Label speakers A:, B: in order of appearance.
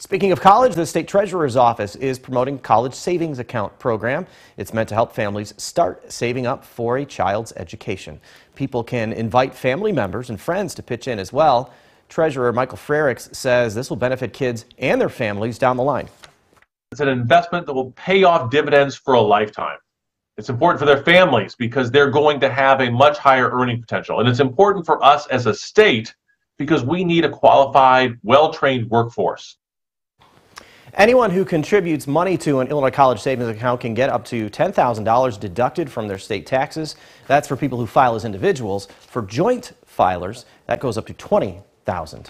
A: Speaking of college, the state treasurer's office is promoting college savings account program. It's meant to help families start saving up for a child's education. People can invite family members and friends to pitch in as well. Treasurer Michael Frerichs says this will benefit kids and their families down the line.
B: It's an investment that will pay off dividends for a lifetime. It's important for their families because they're going to have a much higher earning potential. And it's important for us as a state because we need a qualified, well-trained workforce.
A: Anyone who contributes money to an Illinois College Savings Account can get up to $10,000 deducted from their state taxes. That's for people who file as individuals. For joint filers, that goes up to $20,000.